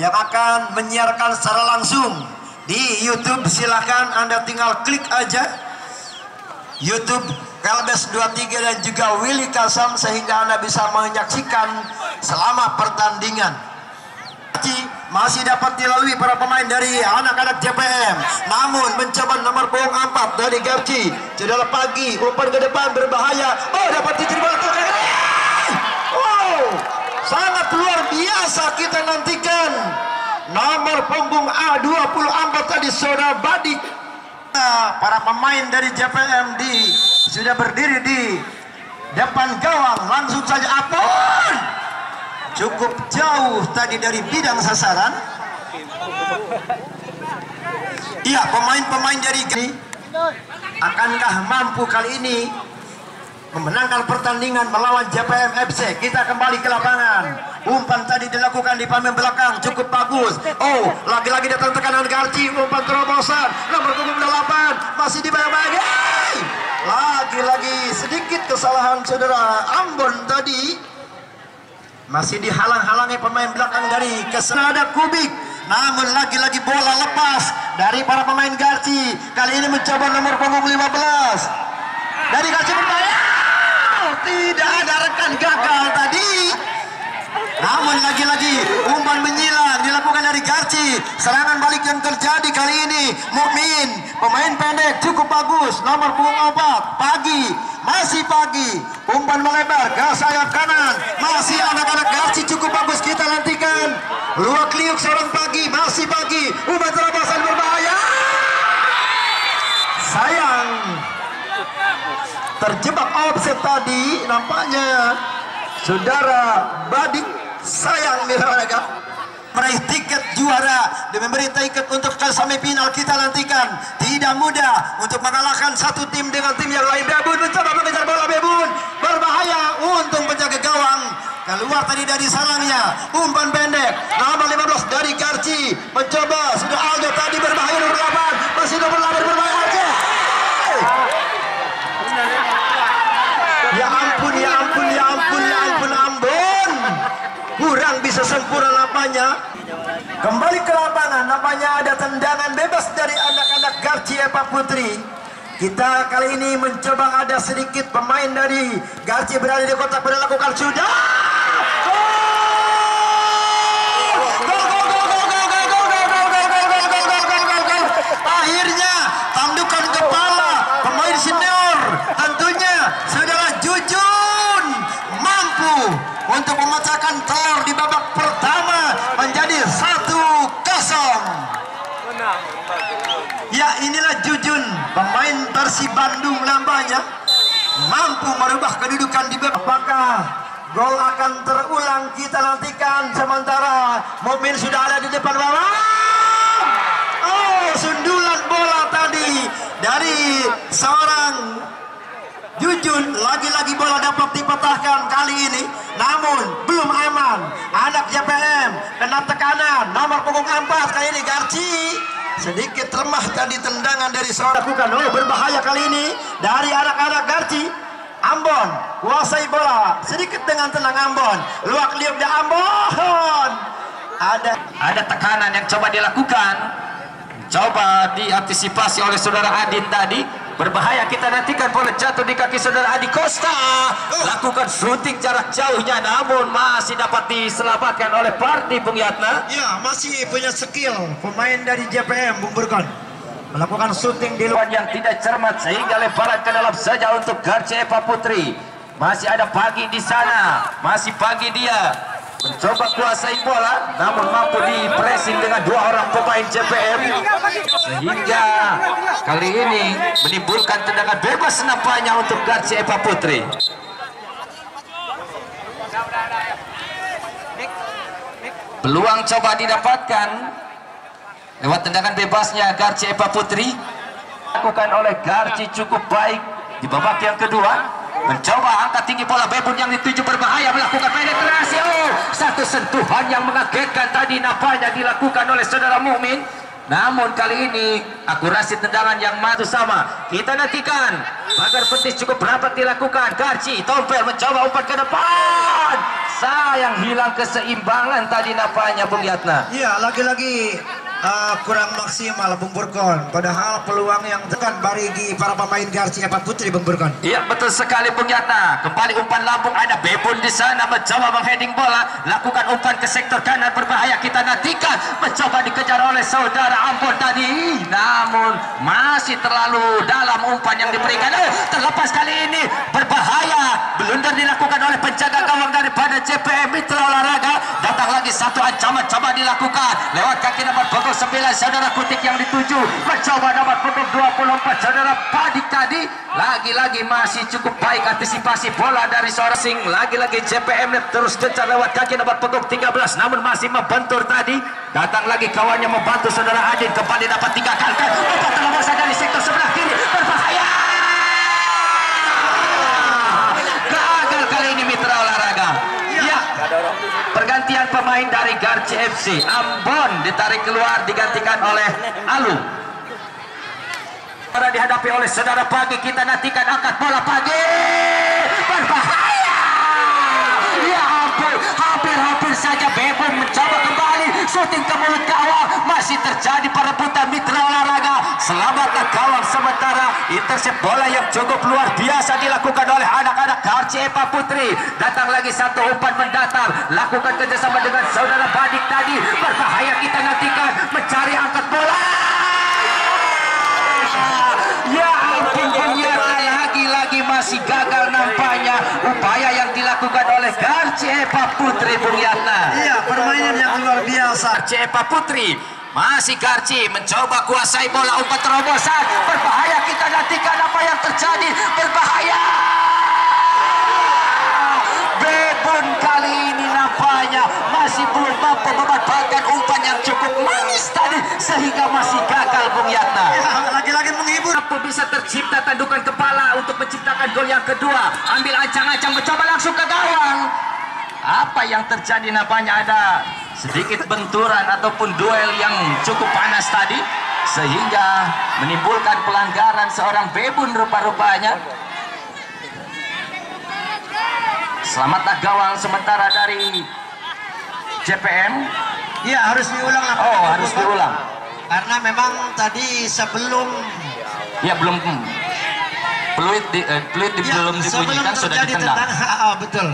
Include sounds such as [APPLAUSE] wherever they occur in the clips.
yang akan menyiarkan secara langsung di YouTube. Silakan Anda tinggal klik aja. YouTube Kalbes 23 dan juga Willy Kasam sehingga Anda bisa menyaksikan selama pertandingan. Masih dapat dilalui para pemain dari anak-anak JPM namun mencoba nomor punggung 4 dari Garci sudah pagi umpan ke depan berbahaya. Oh dapat diterima. Wow sangat luar biasa kita nantikan. Nomor punggung A24 tadi saudara Badik. Para pemain dari JPM di sudah berdiri di depan gawang. Langsung saja apun? Cukup jauh tadi dari bidang sasaran. Iya pemain-pemain dari ini akankah mampu kali ini memenangkan pertandingan melawan JPM FC kita kembali ke lapangan. Umpan tadi dilakukan di pamen belakang. Cukup bagus. Oh lagi-lagi datang tekanan Garci. Umpan terobosan. Nomor punggung 8 masih di bagi lagi-lagi sedikit kesalahan saudara Ambon tadi. Masih dihalang-halangi pemain belakang dari kesenada kubik. Namun lagi-lagi bola lepas dari para pemain Garci. Kali ini mencoba nomor punggung 15 dari Garci berbahaya tidak ada rekan gagal tadi. Namun lagi-lagi umpan menyilang dilakukan dari Garci serangan balik yang terjadi kali ini Mukmin pemain pendek cukup bagus nomor punggung 4 pagi masih pagi. Umpan melebar ke sayap kanan masih anak-anak Garci cukup bagus kita nantikan. Luak liuk seorang pagi masih pagi. Umpan terobosan berbahaya terjebak offset tadi nampaknya saudara Badik sayang mereka meraih tiket juara dan memberi tiket untuk ke semifinal kita nantikan. Tidak mudah untuk mengalahkan satu tim dengan tim yang lain. Bebun mencoba mengejar bola Bebun. Berbahaya untung penjaga gawang. Keluar tadi dari sarangnya umpan pendek. Nomor 15 dari Karci mencoba. Sudah Aldo tadi berbahaya nomor 8 masih nomor 8 berbahaya Kembali ke lapangan, nampaknya ada tendangan bebas dari anak-anak Garci Epa Putri. Kita kali ini mencoba ada sedikit pemain dari Garci berada di kotak lakukan sudah. Akhirnya tandukan kepala pemain senior tentunya saudara Jujun mampu untuk memecahkan telur di babak pertama menjadi satu kosong. Ya inilah Jujun pemain Persib Bandung lambanya mampu merubah kedudukan di babak. Apakah gol akan terulang kita nantikan. Sementara mobil sudah ada di depan bawah. Oh sundulan bola tadi dari seorang Jujun. Lagi-lagi bola dapat dipatahkan kali ini. Namun belum aman. Anak JPM kena tekanan. Nomor punggung 4 kali ini Garci sedikit remah tadi tendangan dari seorang lakukan oh berbahaya kali ini dari anak-anak Garci. Ambon kuasai bola. Sedikit dengan tenang Ambon. Luak liuk di Ambon. Ada ada tekanan yang coba dilakukan. Coba diantisipasi oleh saudara Adit tadi berbahaya kita nantikan bola jatuh di kaki saudara Adi Costa. Lakukan shooting jarak jauhnya namun masih dapat diselamatkan oleh Parti Bung Yatna. Ya masih punya skill pemain dari JPM Bung Burkon melakukan syuting di luar yang tidak cermat sehingga lemparan ke dalam saja untuk Garce Eva Putri masih ada pagi di sana masih pagi dia mencoba kuasai bola namun mampu di pressing dengan dua orang pemain JPM sehingga kali ini menimbulkan tendangan bebas nampaknya untuk Garci Eva Putri. Peluang coba didapatkan lewat tendangan bebasnya Garci Eva Putri. Lakukan oleh Garci cukup baik di babak yang kedua. Mencoba angkat tinggi bola Bebun yang dituju berbahaya melakukan penetrasi oh satu sentuhan yang mengagetkan tadi nampaknya dilakukan oleh saudara Mukmin Namun kali ini akurasi tendangan yang matu sama. Kita nantikan agar petis cukup rapat dilakukan. Garci Tompel mencoba umpan ke depan. Sayang hilang keseimbangan tadi nampaknya Bung Yatna. Iya, lagi-lagi uh, kurang maksimal Bung Burkon. Padahal peluang yang tekan bagi para pemain Garci Epa Putri Bung Burkon. Iya betul sekali Bung Yatna. Kembali umpan lambung ada Bebun di sana mencoba mengheading bola. Lakukan umpan ke sektor kanan berbahaya. Kita nantikan mencoba dikejar oleh saudara Ampon tadi. Namun masih terlalu dalam umpan yang diberikan. Oh, terlepas kali ini berbahaya. Blunder dilakukan oleh penjaga gawang daripada CPM Mitra Olahraga. Datang lagi satu ancaman coba dilakukan lewat kaki nomor 9 saudara Kutik yang dituju. Mencoba nomor punggung 24 saudara Padik tadi. Lagi-lagi masih cukup baik antisipasi bola dari seorang sing. Lagi-lagi CPM terus gencar lewat kaki nomor punggung 13 namun masih membentur tadi. Datang lagi kawannya membantu saudara Adin kembali dapat tiga kali. Umpan terlepas dari sektor sebelah kiri berbahaya. Gagal kali ini mitra olahraga. Ya. Pergantian pemain dari Garci FC. Ambon ditarik keluar digantikan oleh Alu. Pada dihadapi oleh saudara pagi kita nantikan angkat bola pagi. Berbahaya! Ya ampun hampir-hampir saja Bebon mencoba kembali. Syuting ke mulut gawang masih terjadi perebutan mitra olahraga. Selamatlah gawang sementara intercept bola yang cukup luar biasa dilakukan oleh anak-anak Karci Epa Putri. Datang lagi satu umpan mendatar. Lakukan kerjasama dengan saudara Badik tadi. Berbahaya kita nantikan mencari angkat bola Ya ampun ternyata masih gagal nampaknya. Upaya yang dilakukan oleh Garci Epa Putri Bung Yatna. Iya, permainan yang luar biasa. Garci Epa Putri masih Garci mencoba kuasai bola umpan terobosan. Berbahaya kita nantikan apa yang terjadi. Berbahaya! Bebon kali ini nampaknya masih belum mampu memanfaatkan umpan yang cukup manis tadi sehingga masih gagal Bung Yatna Ya, lagi-lagi menghibur. Mampu bisa tercipta tandukan kepala untuk menciptakan gol yang kedua. Ambil ancang-ancang mencoba langsung ke gawang. Apa yang terjadi nampaknya ada sedikit benturan ataupun duel yang cukup panas tadi sehingga menimbulkan pelanggaran seorang bebun rupa-rupanya. Selamatlah gawang sementara dari JPM. Iya, harus diulang. Oh, harus diulang. Karena memang tadi sebelum Ya belum hmm. peluit di, eh, peluit di- ya, belum dibunyikan sudah ditendang. tendangan, [LAUGHS] ah, betul.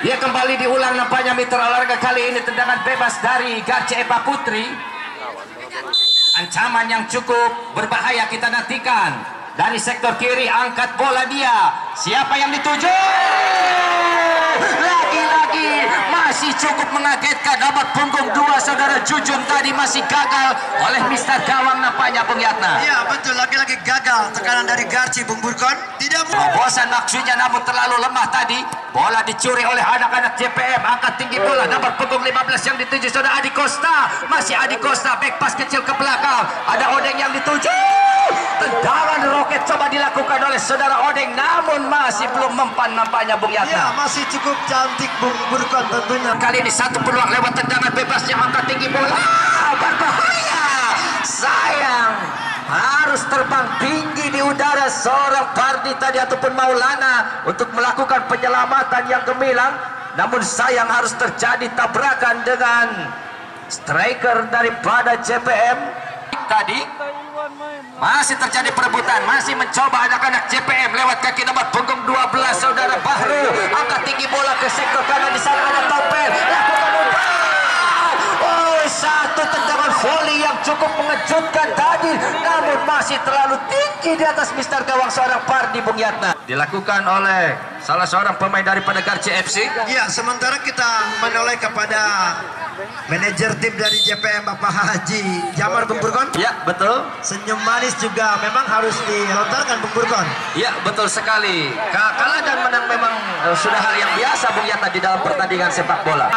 Ya kembali diulang nampaknya mitra olahraga kali ini tendangan bebas dari Garce Epa Putri. Ancaman yang cukup berbahaya kita nantikan. Dari sektor kiri angkat bola dia. Siapa yang dituju? Cukup mengagetkan nomor punggung dua saudara Jujun tadi masih gagal oleh Mister Gawang nampaknya Bung Yatna. Iya, betul. Lagi-lagi gagal tekanan dari Garci Bung Burkon. Tidak mau. Bosan maksudnya namun terlalu lemah tadi. Bola dicuri oleh anak-anak JPM. Angkat tinggi bola. Nomor punggung 15 yang dituju saudara Adi Costa. Masih Adi Costa. Back pass kecil ke belakang. Ada Odeng yang dituju. Tendangan roket coba dilakukan oleh saudara Odeng. Namun masih belum mempan nampaknya Bung Yatna. masih cukup cantik Bung Burkon tentunya. Kali ini satu peluang lewat tendangan bebasnya angkat tinggi bola. Ah, berbahaya. Sayang. Harus terbang tinggi di udara seorang Pardi tadi ataupun Maulana untuk melakukan penyelamatan yang gemilang. Namun sayang harus terjadi tabrakan dengan striker daripada CPM tadi. Masih terjadi perebutan, masih mencoba anak-anak CPM lewat kaki nomor punggung 12 saudara Bahru. Angkat tinggi bola ke sektor kanan di sana ada Topel. Lakukan umpan. Oh, satu tendangan volley yang cukup mengejutkan tadi namun masih terlalu tinggi di atas Mister Gawang seorang Pardi Bung Yatna. Dilakukan oleh salah seorang pemain daripada Garci FC. Iya, sementara kita menoleh kepada manajer tim dari JPM Bapak Haji Jamar Bung Burkon. Ya, betul. Senyum manis juga memang harus dilontarkan Bung Burkon. Ya betul sekali. Ka- Kalah dan menang memang eh, sudah hal yang biasa Bung Yata di dalam pertandingan sepak bola.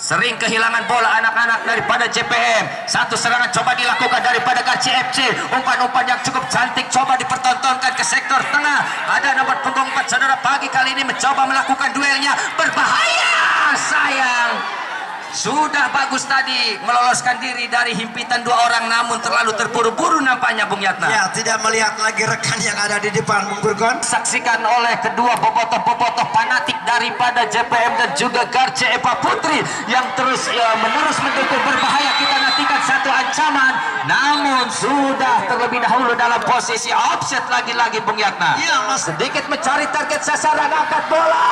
Sering kehilangan bola anak-anak daripada JPM. Satu serangan coba dilakukan daripada KCFC. Umpan-umpan yang cukup cantik coba dipertontonkan ke sektor tengah. Ada nomor punggung 4 saudara pagi kali ini mencoba melakukan duelnya. Berbahaya sayang. Sudah bagus tadi meloloskan diri dari himpitan dua orang namun terlalu terburu-buru nampaknya Bung Yatna. Ya, tidak melihat lagi rekan yang ada di depan Bung Burgon. Saksikan oleh kedua bobotoh-bobotoh fanatik daripada JPM dan juga Garce Eva Putri yang terus ya, menerus mendukung berbahaya kita nantikan satu ancaman namun sudah terlebih dahulu dalam posisi offset lagi-lagi Bung Yatna. Iya, Mas. Sedikit mencari target sasaran angkat bola.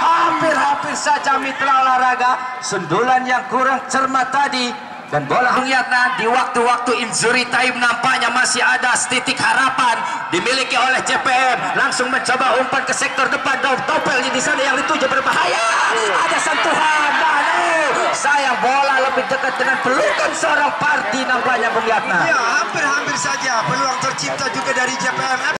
Hampir-hampir saja mitra olahraga sundulan yang kurang cermat tadi dan bola Bung Yatna di waktu-waktu injury time nampaknya masih ada setitik harapan dimiliki oleh CPM langsung mencoba umpan ke sektor depan Dom Topel di sana yang dituju berbahaya. Ada sentuhan dan eh, sayang bola lebih dekat dengan pelukan seorang parti nampaknya Bung Yatna Ya, hampir-hampir saja peluang tercipta juga dari JPM